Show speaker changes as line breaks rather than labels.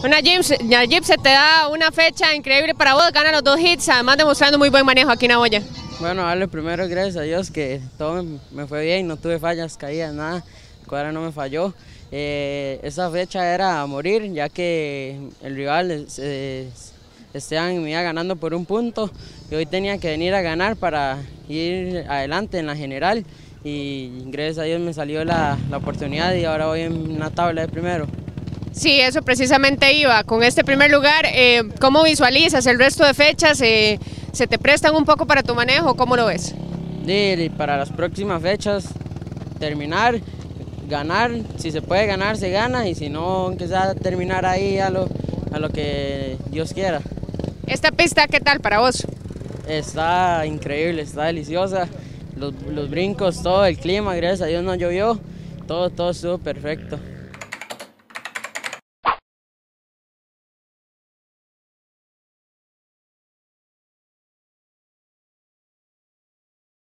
Bueno, Najib, se te da una fecha increíble para vos, gana los dos hits, además demostrando muy buen manejo aquí en Aboya.
Bueno, darle primero gracias a Dios que todo me, fue bien, no tuve fallas, caídas, nada, cuadra no me falló. Eh, esa fecha era a morir, ya que el rival eh, Esteban me iba ganando por un punto y hoy tenía que venir a ganar para ir adelante en la general y gracias a Dios me salió la, la oportunidad y ahora voy en una tabla de primero.
Sí, eso precisamente iba. Con este primer lugar, eh, ¿cómo visualizas el resto de fechas? Eh, ¿Se te prestan un poco para tu manejo? ¿Cómo lo ves?
Sí, para las próximas fechas, terminar, ganar. Si se puede ganar, se gana. Y si no, aunque sea terminar ahí a lo, a lo que Dios quiera.
¿Esta pista qué tal para vos?
Está increíble, está deliciosa. Los, los brincos, todo el clima, gracias a Dios no llovió. Todo, todo estuvo perfecto.